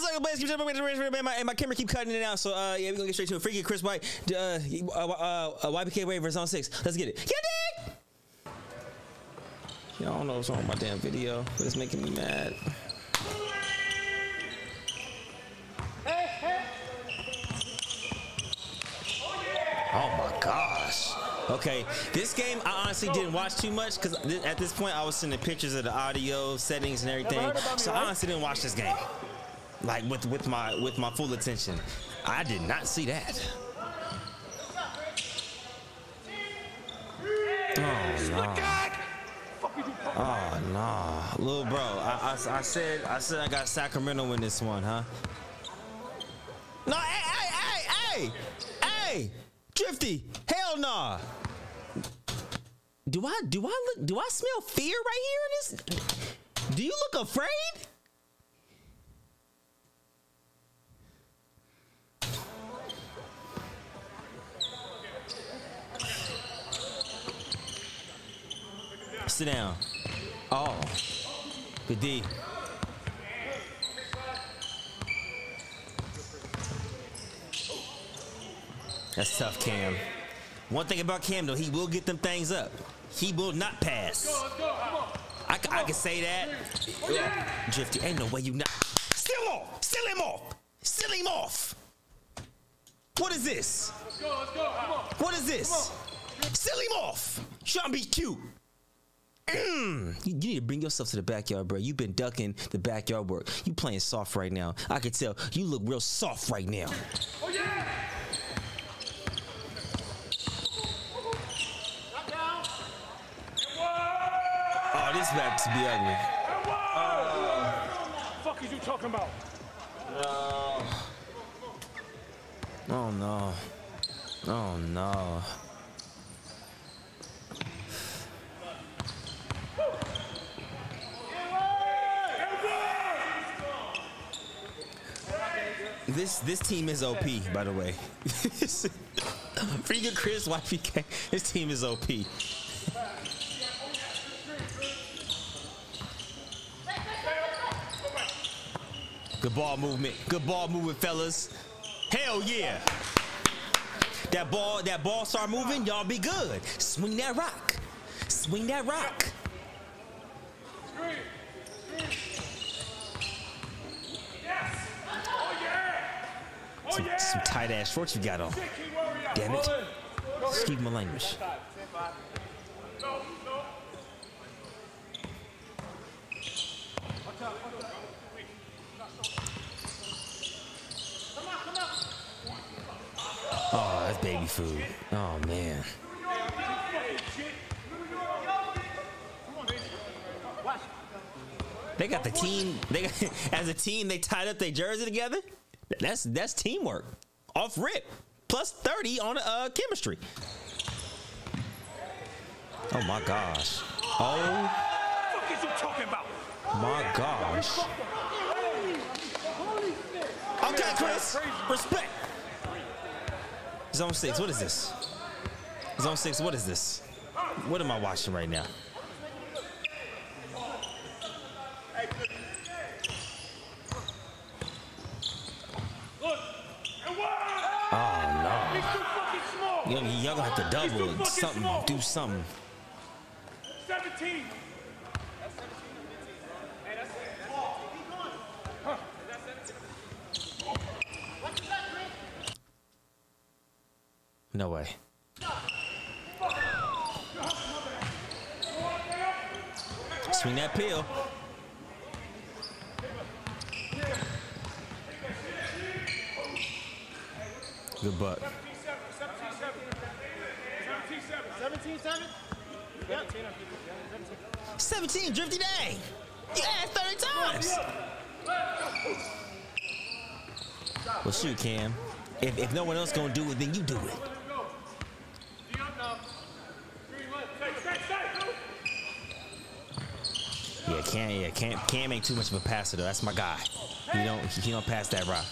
what's up? Keep and my, camera keep cutting it out. So uh, yeah, we gonna get straight to it. Friga Chris White, uh, uh, uh, uh, YPK Raye Zone Six. Let's get it. Yeah, dig. Yeah, I don't know what's wrong with my damn video, but it's making me mad. Oh my gosh. Okay, this game I honestly didn't watch too much because at this point I was sending pictures of the audio settings and everything. So I honestly didn't watch this game like with with my with my full attention. I did not see that. Oh no. Oh no, little bro. I, I, I said I said I got Sacramento in this one, huh? No, hey, hey, hey, hey, hey, Drifty. Hell no. Nah. Do I do I look do I smell fear right here in this? Do you look afraid? Sit down. Oh. Good D. That's tough, Cam. One thing about Cam, though, he will get them things up. He will not pass. I, I can say that. Drifty, ain't no way you not. Still off. Still him off. Still him off. What is this? What is this? Still him off. Trying be cute. Mm. You, need to bring yourself to the backyard, bro. You've been ducking the backyard work. You playing soft right now. I can tell. You look real soft right now. Oh yeah. Oh, this about to be ugly. Uh, fuck is you talking about? No. Oh no. Oh no. This this team is OP, by the way. Friga Chris YPK. This team is OP. Good ball movement. Good ball movement, fellas. Hell yeah. That ball, that ball start moving, y'all be good. Swing that rock. Swing that rock. Tight ass shorts you got on. Damn it. Excuse my language. Oh, that's baby food. Oh man. They got the team. They got, as a team, they tied up their jersey together. That's that's teamwork. Off rip. Plus 30 on uh, chemistry. Oh my gosh. Oh. My gosh. Okay, Chris. Respect. Zone six. What is this? Zone six. What is this? What am I watching right now? Oh no. Y'all gonna have to double something, do something. 17. No way. Swing that pill. Good butt. 17, Drifty Day. Yeah, 30 times. Well, shoot, Cam. If, if no one else gonna do it, then you do it. Yeah, Cam. Yeah, Cam. Cam ain't too much of a passer though. That's my guy. He don't. He don't pass that rock.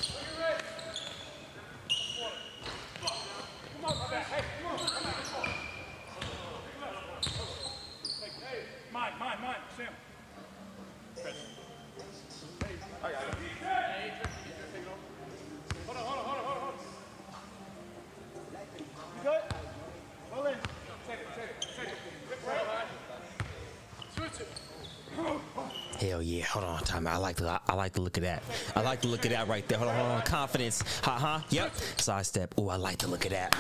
Yeah, hold on, time. I like to I, like to look at that. I like to look at that right there. Hold on, hold on. Confidence. Ha huh. Yep. Side step. Oh, I like to look at that.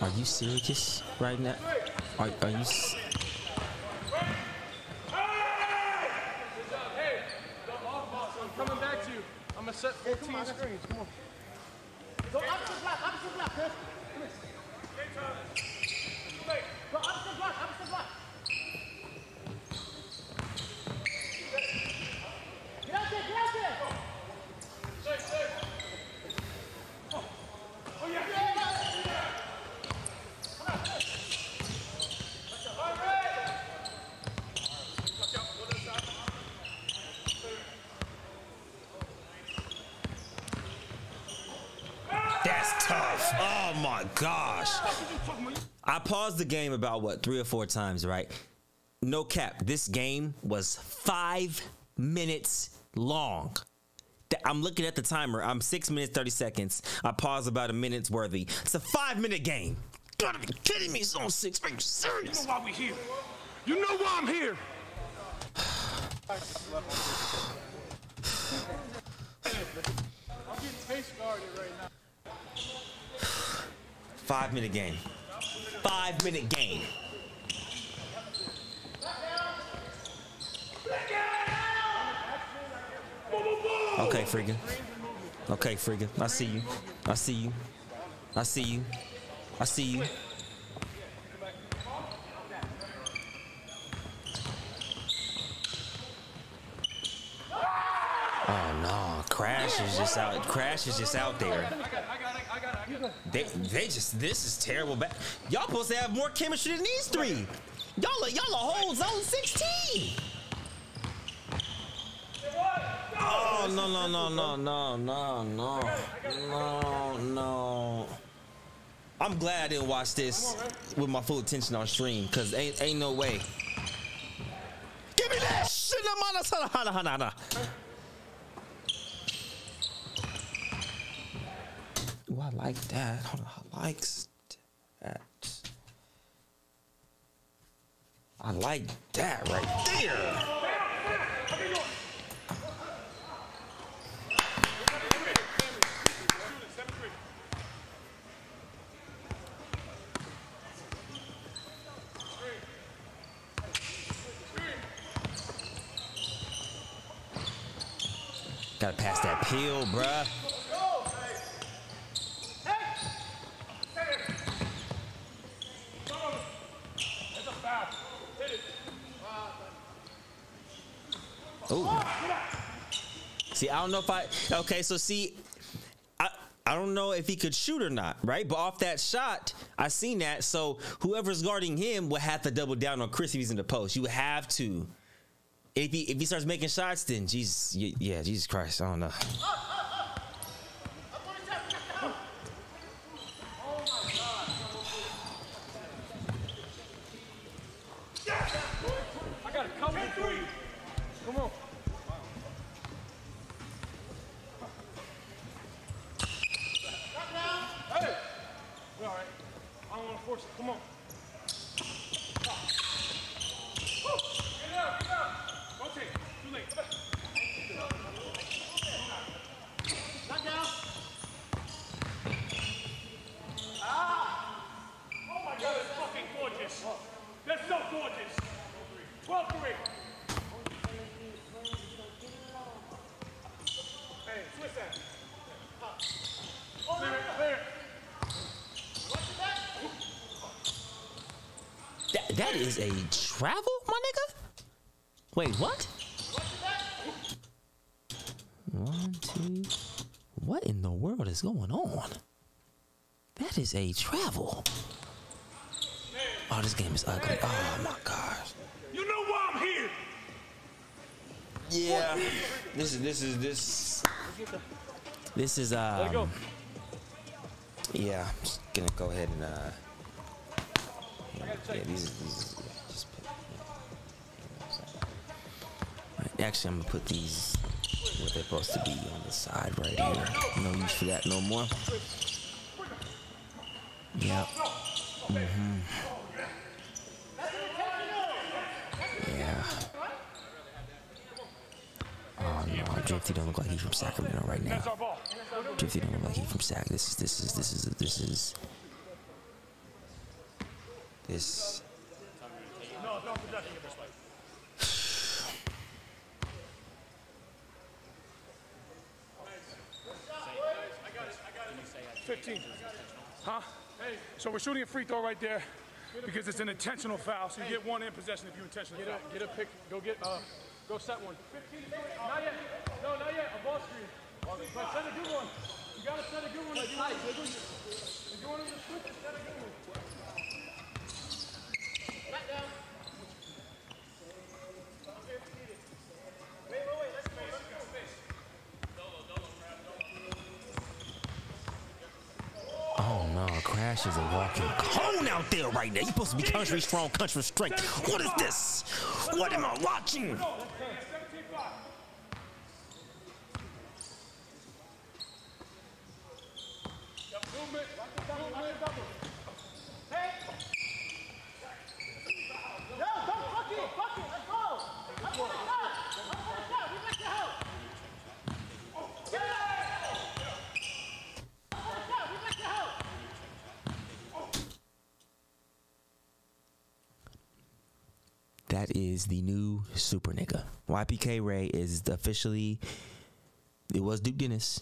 Are you serious right now? Are, are you? screens. Come on. Go up to the block. Up to the block. Come here. Go up to the block. Up to the. That's tough. Oh my gosh. I paused the game about what three or four times, right? No cap. This game was five minutes long. I'm looking at the timer. I'm six minutes thirty seconds. I paused about a minute's worthy. It's a five minute game. Gotta be kidding me! It's on six. Are you serious? You serious? know why we here. You know why I'm here. I'm getting face guarded right now. Five minute game. Five minute game. Okay, Friga. Okay, Friga. I see you. I see you. I see you. I see you. Oh no, Crash is just out. Crash is just out there. They they just this is terrible. Ba- y'all supposed to have more chemistry than these three. Y'all y'all a whole zone 16. Oh no no no no no no no no no. I'm glad I didn't watch this with my full attention on stream, cause ain't ain't no way. Give me that shit, hana, hana, hana. Ooh, I like that. Hold on, I like that. I like that right there. Gotta pass that peel, bruh. That's a foul. Hit it. Ooh. See, I don't know if I. Okay, so see, I I don't know if he could shoot or not, right? But off that shot, I seen that. So whoever's guarding him will have to double down on Chris if he's in the post. You have to. If he if he starts making shots, then Jesus, yeah, Jesus Christ, I don't know. I got it coming for you. Come on. Hey! We're all right. I don't want to force it. Come on. Woo! Get out, get out. Rotate. Too late. Knock down. Oh my God, it's fucking gorgeous. That's so gorgeous. 12 3. Hey, switch that. Clear, clear. That that is a travel, my nigga. Wait, what? One, two. What in the world is going on? That is a travel. Oh, this game is ugly. Oh my gosh. You know why I'm here. Yeah. This is this is this. This is um. Let it go. Yeah, I'm just gonna go ahead and uh. Yeah, these, these yeah, just put, yeah, saying. Actually, I'm gonna put these where they're supposed to be on the side right here. No use for that no more. Yep. Mm-hmm. Yeah. Oh no, Drifty don't look like he's from Sacramento right now. Drifty don't look like he's from Sac. This is this is this is this is this. No, no possession. 15. Huh? So we're shooting a free throw right there because it's an intentional foul. So you get one in possession if you intentionally Get foul. a, get a pick. Go get. Uh, go set one. 15. Not yet. No, not yet. A ball screen. But set a good one. You gotta set a good one. If you want if you want him to switch, set a good one. Back down. Wait, wait, wait. Let's go. Let's go. Oh no, Crash is a walking cone out there right now. You're supposed to be country strong, country strength. What is this? What am I watching? 17-5. Movement. Movement. Yo, don't fuck it. Fuck it. Let's go. I'm for the shot. I'm for the shot. We make the help. Get it out. I'm for the shot. We make the help. That is the new super nigga. YPK Raye is officially. It was Duke Dennis,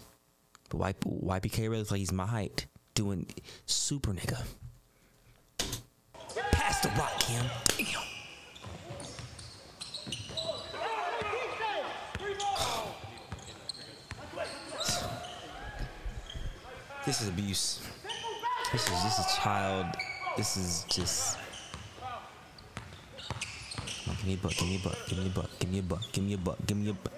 but YPK Raye looks like he's my height, doing super nigga. Pass the rock. Damn. This is abuse. This is this is child. This is just. Give me a buck, give me a buck, give me a buck, give me a buck, give me a buck, give me a buck.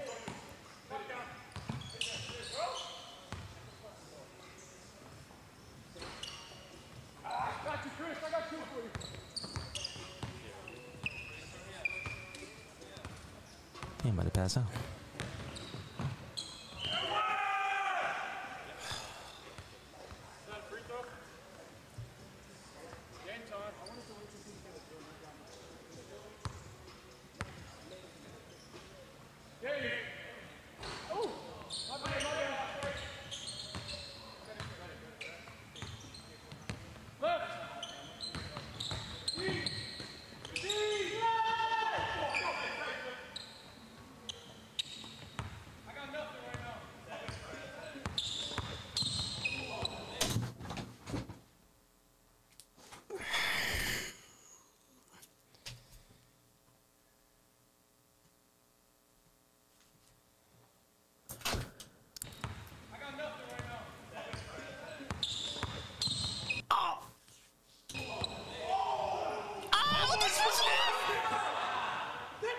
Yeah, I'm about to pass out.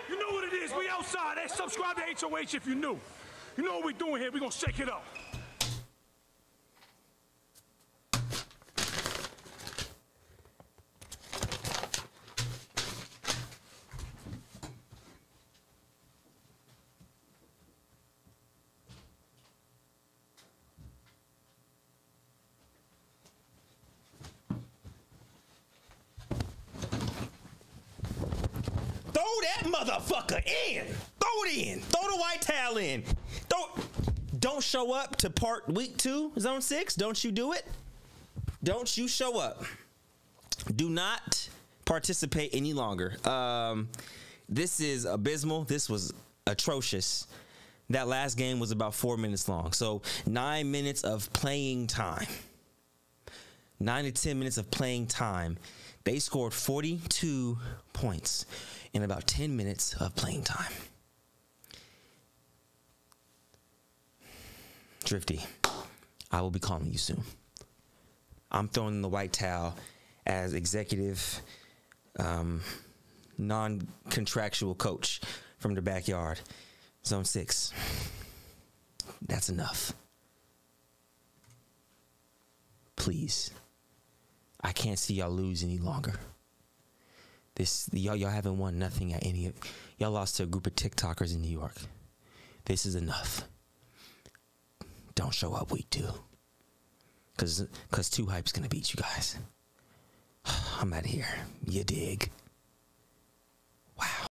You know what it is. We outside. Subscribe to HOH if you new. You know what we're doing here. We're going to shake it up. Throw that motherfucker in. Throw it in. Throw the white towel in. Don't don't show up to part week two, zone six. Don't you do it? Don't you show up. Do not participate any longer. Um, this is abysmal. This was atrocious. That last game was about four minutes long. So nine minutes of playing time. Nine to ten minutes of playing time. They scored 42 points in about 10 minutes of playing time. Drifty, I will be calling you soon. I'm throwing in the white towel as executive, um, non contractual coach from the backyard. Zone six. That's enough. Please. I can't see y'all lose any longer. This y'all y'all haven't won nothing at any of y'all lost to a group of TikTokers in New York. This is enough. Don't show up week two. Cause cause two hype's gonna beat you guys. I'm out of here. You dig.